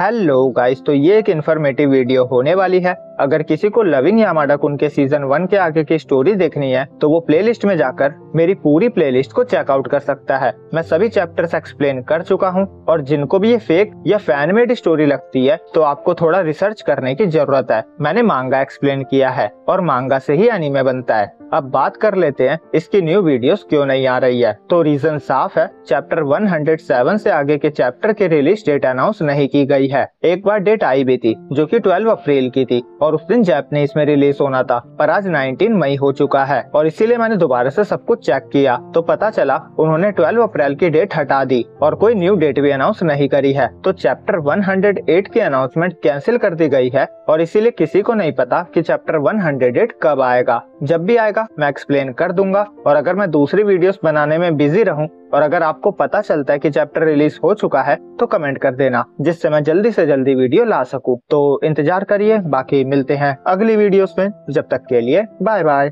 Hello guys तो ये एक इन्फॉर्मेटिव वीडियो होने वाली है। अगर किसी को लविंग यामाडा कुन के सीज़न वन के आगे की स्टोरी देखनी है तो वो प्लेलिस्ट में जाकर मेरी पूरी प्लेलिस्ट को चेकआउट कर सकता है। मैं सभी चैप्टर्स एक्सप्लेन कर चुका हूँ, और जिनको भी ये फेक या फ़ैन मेड स्टोरी लगती है तो आपको थोड़ा रिसर्च करने की ज़रूरत है। मैंने मांगा एक्सप्लेन किया है, और मांगा से ही एनीमे बनता है। अब बात कर लेते हैं, इसकी न्यू वीडियोस क्यों नहीं आ रही है? तो रीजन साफ़ है चैप्टर 107 से आगे के चैप्टर की रिलीज़ डेट अनाउंस नहीं की गई है। एक बार डेट आई भी थी, जो कि 12 अप्रैल की थी और उस दिन जैपनीज में रिलीज़ होना था, पर आज 19 मई हो चुका है, और इसीलिए मैंने दोबारा से सब कुछ चेक किया तो पता चला उन्होंने 12 अप्रैल की डेट हटा दी, और कोई न्यू डेट भी अनाउंस नहीं करी है। तो चैप्टर 108 की अनाउंसमेंट कैंसिल कर दी गई है, और इसीलिए किसी को नहीं पता कि चैप्टर 108 कब आएगा। जब भी आएगा, मैं एक्सप्लेन कर दूँगा, और अगर मैं दूसरी वीडियोस बनाने में बिज़ी रहूँ और अगर आपको पता चलता है कि चैप्टर रिलीज़ हो चुका है तो कमेंट कर देना, जिससे मैं जल्दी से जल्दी वीडियो ला सकूँ। तो इंतज़ार करिए, बाकी मिलते हैं अगली वीडियोस में। जब तक के लिए बाय बाय